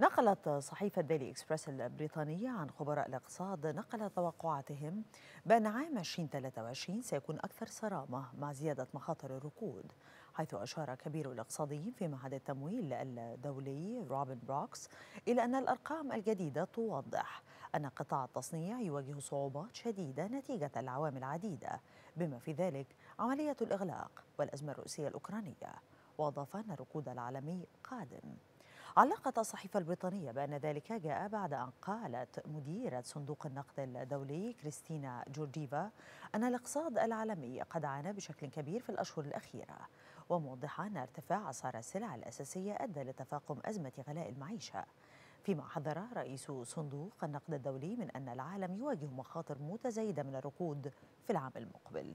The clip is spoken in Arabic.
نقلت صحيفة ديلي إكسبرس البريطانية عن خبراء الإقتصاد نقل توقعاتهم بأن عام 2023 سيكون أكثر صرامة مع زيادة مخاطر الركود حيث أشار كبير الاقتصاديين في معهد التمويل الدولي روبن بروكس إلى أن الأرقام الجديدة توضح أن قطاع التصنيع يواجه صعوبات شديدة نتيجة العوامل العديدة بما في ذلك عملية الإغلاق والأزمة الروسية الأوكرانية وأضاف أن الركود العالمي قادم. علقت الصحيفة البريطانية بأن ذلك جاء بعد أن قالت مديرة صندوق النقد الدولي كريستينا جورجيفا أن الاقتصاد العالمي قد عانى بشكل كبير في الأشهر الأخيرة. وموضحة أن ارتفاع أسعار السلع الأساسية أدى لتفاقم أزمة غلاء المعيشة. فيما حذر رئيس صندوق النقد الدولي من أن العالم يواجه مخاطر متزايدة من الركود في العام المقبل.